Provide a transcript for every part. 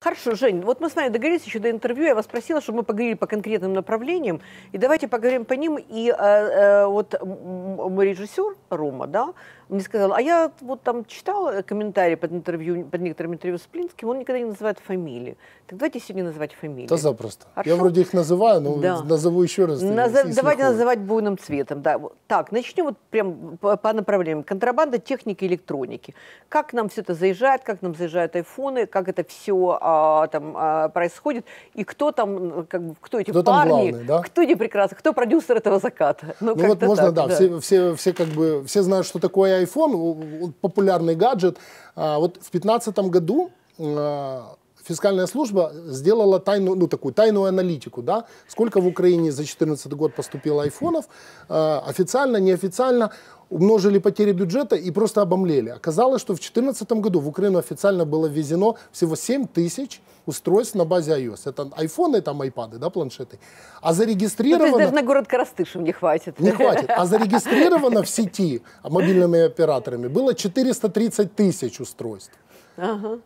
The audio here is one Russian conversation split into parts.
Хорошо, Жень, вот мы с вами договорились еще до интервью, я вас спросила, чтобы мы поговорили по конкретным направлениям, и давайте поговорим по ним. И э, э, вот режиссер Рома, да, мне сказал, а я вот там читал комментарии под интервью, под некоторым интервью с Плинским, он никогда не называет фамилии. Так давайте сегодня называть фамилии. Да запросто. Хорошо? Я вроде их называю, но да. назову еще раз. Назов... Давайте называть буйным цветом. Да. Так, начнем вот прям по, по направлениям. Контрабанда техники электроники. Как нам все это заезжает, как нам заезжают айфоны, как это все а, там а, происходит, и кто там, как кто эти кто парни, главный, да? кто эти прекрасные, кто продюсер этого заката. Ну, ну вот можно, так, да, да. Все, все, все как бы, все знают, что такое iPhone, популярный гаджет. А, вот в 2015 году а, фискальная служба сделала тайну, ну, такую тайную аналитику, да, сколько в Украине за 2014 год поступило айфонов, э, официально, неофициально, умножили потери бюджета и просто обомлели. Оказалось, что в 2014 году в Украину официально было ввезено всего 7 тысяч устройств на базе iOS. Это айфоны, там айпады, да, планшеты. А зарегистрировано... Ну, то есть даже на город Коростышев не хватит. Не хватит. А зарегистрировано в сети мобильными операторами было 430 тысяч устройств. Ага.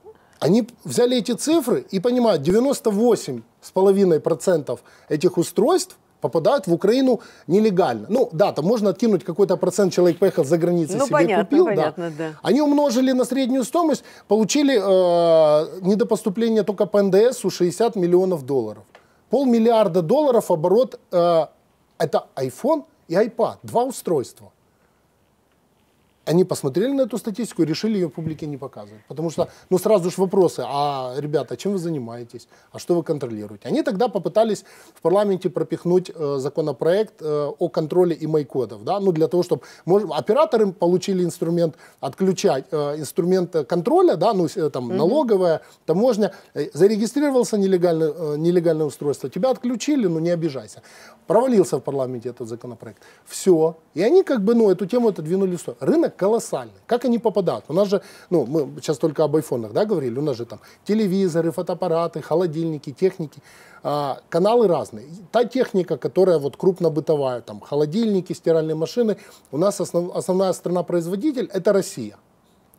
Они взяли эти цифры и понимают, 98,5% этих устройств попадают в Украину нелегально. Ну, да, там можно откинуть какой-то процент, человек поехал за границей, ну, себе понятно, купил. Понятно, да. да. Они умножили на среднюю стоимость, получили э, недопоступление только по НДС у 60 миллионов долларов. Полмиллиарда долларов оборот, э, это iPhone и iPad, два устройства они посмотрели на эту статистику и решили ее публике не показывать. Потому что, ну, сразу же вопросы, а, ребята, чем вы занимаетесь, а что вы контролируете? Они тогда попытались в парламенте пропихнуть э, законопроект э, о контроле и майкодов, да, ну, для того, чтобы может, операторы получили инструмент отключать, э, инструмент контроля, да, ну, э, там, mm-hmm. налоговая, таможня, э, зарегистрировался нелегальное, э, нелегальное устройство, тебя отключили, ну, не обижайся. Провалился в парламенте этот законопроект. Все. И они как бы, ну, эту тему отодвинули в Рынок колоссальный. Как они попадают? У нас же, ну, мы сейчас только об айфонах, да, говорили, у нас же там телевизоры, фотоаппараты, холодильники, техники. А, каналы разные. Та техника, которая вот крупнобытовая, там, холодильники, стиральные машины, у нас основ, основная страна-производитель – это Россия,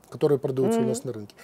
которая продается mm-hmm. у нас на рынке.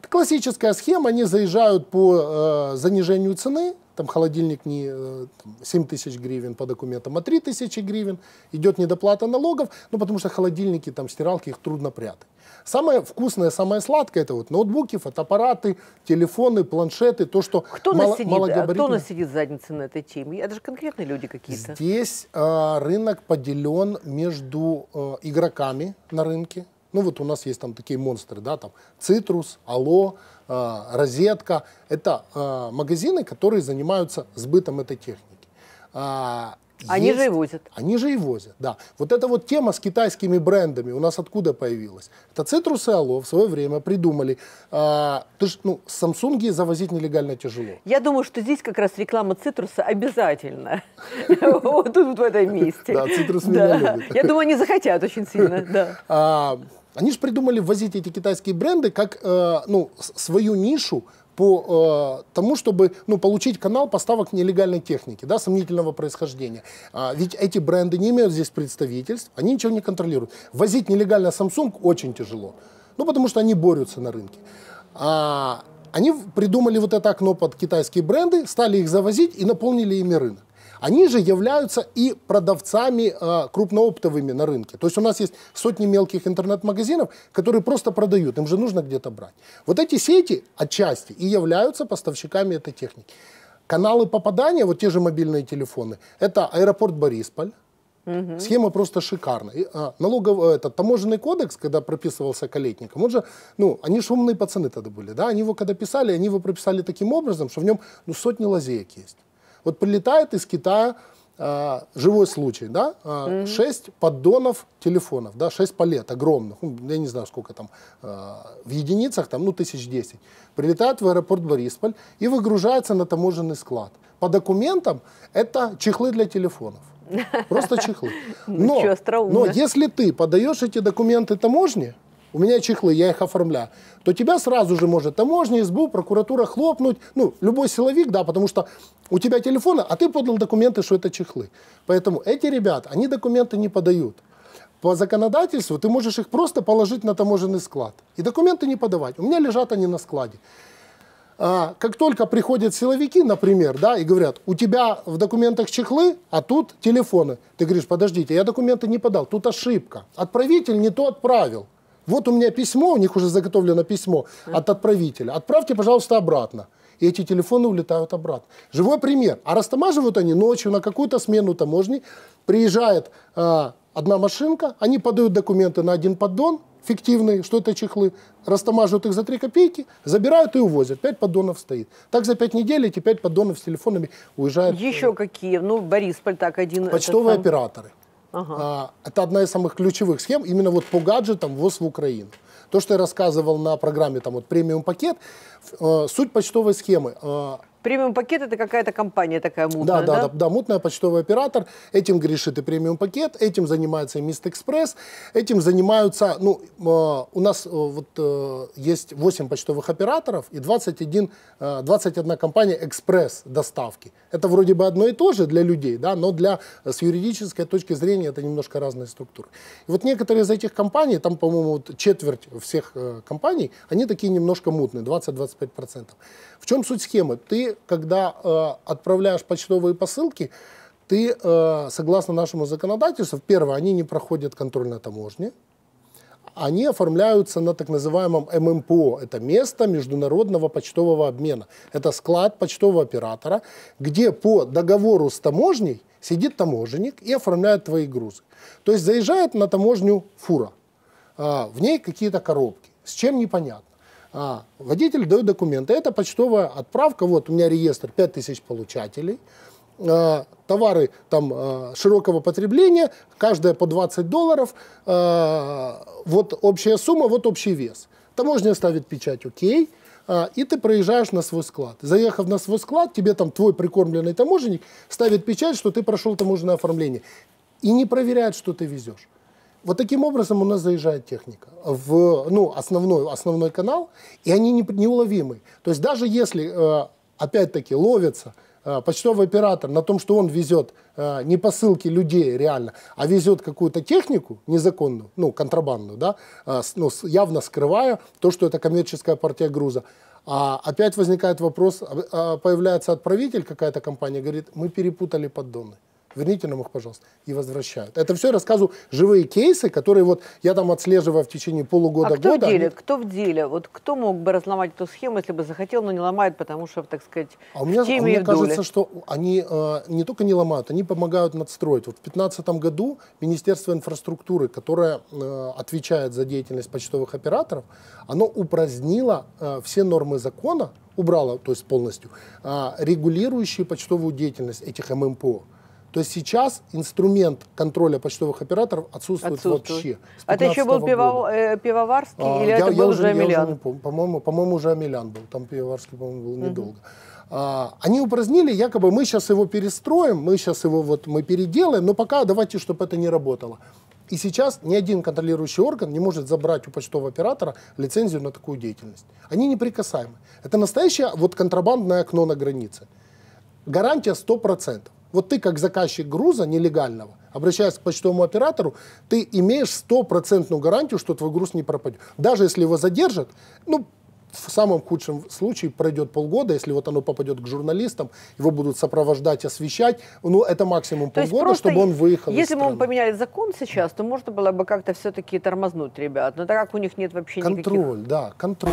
Это классическая схема, они заезжают по э, занижению цены, там холодильник не э, там, 7 тысяч гривен по документам, а 3 тысячи гривен, идет недоплата налогов, ну потому что холодильники, там стиралки, их трудно прятать. Самое вкусное, самое сладкое это вот ноутбуки, фотоаппараты, телефоны, планшеты, то, что кто мало, сидит, малогабаритно. Кто нас сидит задницы на этой теме? Это же конкретные люди какие-то. Здесь э, рынок поделен между э, игроками на рынке, ну вот у нас есть там такие монстры, да, там Цитрус, Алло, э, Розетка. Это э, магазины, которые занимаются сбытом этой техники. А, они есть, же и возят. Они же и возят, да. Вот эта вот тема с китайскими брендами у нас откуда появилась? Это Citrus и Allo в свое время придумали. А, ты ж, ну, Samsung завозить нелегально тяжело. Я думаю, что здесь как раз реклама Цитруса обязательно. Вот тут, в этом месте. Да, Цитрус меня любит. Я думаю, они захотят очень сильно, да. Они же придумали ввозить эти китайские бренды как э, ну, свою нишу по э, тому, чтобы ну, получить канал поставок нелегальной техники, да, сомнительного происхождения. А, ведь эти бренды не имеют здесь представительств, они ничего не контролируют. Возить нелегально Samsung очень тяжело, ну, потому что они борются на рынке. А, они придумали вот это окно под китайские бренды, стали их завозить и наполнили ими рынок они же являются и продавцами э, крупнооптовыми на рынке. То есть у нас есть сотни мелких интернет-магазинов, которые просто продают, им же нужно где-то брать. Вот эти сети отчасти и являются поставщиками этой техники. Каналы попадания, вот те же мобильные телефоны, это аэропорт Борисполь, Угу. Схема просто шикарная. А, налоговый, этот таможенный кодекс, когда прописывался колетником, он же, ну, они же умные пацаны тогда были, да, они его когда писали, они его прописали таким образом, что в нем, ну, сотни лазеек есть. Вот прилетает из Китая э, живой случай, да, э, mm-hmm. 6 поддонов телефонов, да, 6 палет огромных, ну, я не знаю, сколько там, э, в единицах, там, ну, тысяч десять. Прилетает в аэропорт Борисполь и выгружается на таможенный склад. По документам это чехлы для телефонов. Просто чехлы. Но, но если ты подаешь эти документы таможне, у меня чехлы, я их оформляю, то тебя сразу же может таможня, СБУ, прокуратура хлопнуть, ну, любой силовик, да, потому что у тебя телефоны, а ты подал документы, что это чехлы. Поэтому эти ребята, они документы не подают. По законодательству ты можешь их просто положить на таможенный склад и документы не подавать. У меня лежат они на складе. А, как только приходят силовики, например, да, и говорят, у тебя в документах чехлы, а тут телефоны. Ты говоришь, подождите, я документы не подал, тут ошибка. Отправитель не то отправил. Вот у меня письмо, у них уже заготовлено письмо от отправителя. Отправьте, пожалуйста, обратно. И эти телефоны улетают обратно. Живой пример. А растамаживают они ночью на какую-то смену таможни. Приезжает э, одна машинка, они подают документы на один поддон, фиктивные, что это чехлы, растамаживают их за 3 копейки, забирают и увозят. 5 поддонов стоит. Так за 5 недель эти 5 поддонов с телефонами уезжают. Еще какие? Ну, Борисполь так один. Почтовые операторы. Ага. А, это одна из самых ключевых схем именно вот по гаджетам ввоз в Украину. То, что я рассказывал на программе там вот премиум пакет, э, суть почтовой схемы. Э, Премиум пакет это какая-то компания такая мутная, да? Да, да, да, да, мутная почтовый оператор. Этим грешит и премиум пакет, этим занимается и Мист Экспресс, этим занимаются, ну, э, у нас э, вот э, есть 8 почтовых операторов и 21, э, 21 компания экспресс доставки. Это вроде бы одно и то же для людей, да, но для, с юридической точки зрения это немножко разные структуры. И вот некоторые из этих компаний, там, по-моему, вот четверть всех э, компаний, они такие немножко мутные, 20-25%. В чем суть схемы? Ты, когда э, отправляешь почтовые посылки, ты, э, согласно нашему законодательству, первое, они не проходят контроль на таможне, они оформляются на так называемом ММПО. Это место международного почтового обмена. Это склад почтового оператора, где по договору с таможней сидит таможенник и оформляет твои грузы. То есть заезжает на таможню фура, а, в ней какие-то коробки, с чем непонятно. А, водитель дает документы. Это почтовая отправка. Вот у меня реестр 5000 получателей. А, товары там а, широкого потребления, каждая по 20 долларов. А, вот общая сумма, вот общий вес. Таможня ставит печать «Окей». А, и ты проезжаешь на свой склад. Заехав на свой склад, тебе там твой прикормленный таможенник ставит печать, что ты прошел таможенное оформление. И не проверяет, что ты везешь. Вот таким образом у нас заезжает техника в ну, основной, основной канал, и они не, неуловимы. То есть даже если, э, опять-таки, ловится э, почтовый оператор на том, что он везет э, не посылки людей реально, а везет какую-то технику незаконную, ну, контрабандную, да, ну, явно скрывая то, что это коммерческая партия груза, а опять возникает вопрос, появляется отправитель, какая-то компания, говорит, мы перепутали поддоны верните нам их, пожалуйста, и возвращают. Это все я рассказываю живые кейсы, которые вот я там отслеживаю в течение полугода-года. А кто года, в деле? Они... Кто в деле? Вот кто мог бы разломать эту схему, если бы захотел, но не ломает, потому что, так сказать, а у меня, в теме а мне кажется, что они э, не только не ломают, они помогают надстроить. Вот в 2015 году Министерство инфраструктуры, которое э, отвечает за деятельность почтовых операторов, оно упразднило э, все нормы закона, убрало, то есть полностью, э, регулирующие почтовую деятельность этих ММПО. То есть сейчас инструмент контроля почтовых операторов отсутствует, отсутствует. вообще. А это еще был пиво, э, пивоварский а, или я, это был я уже Амелян? По-моему, по-моему, уже Амелян был. Там пивоварский, по-моему, был недолго. Угу. А, они упразднили, якобы мы сейчас его перестроим, мы сейчас его вот мы переделаем, но пока давайте, чтобы это не работало. И сейчас ни один контролирующий орган не может забрать у почтового оператора лицензию на такую деятельность. Они неприкасаемы. Это настоящее вот контрабандное окно на границе. Гарантия 100%. Вот ты как заказчик груза нелегального, обращаясь к почтовому оператору, ты имеешь стопроцентную гарантию, что твой груз не пропадет. Даже если его задержат, ну, в самом худшем случае пройдет полгода, если вот оно попадет к журналистам, его будут сопровождать, освещать, ну, это максимум то полгода, чтобы он выехал Если бы мы поменяли закон сейчас, то можно было бы как-то все-таки тормознуть ребят, но так как у них нет вообще Контроль, никаких... да, контроль.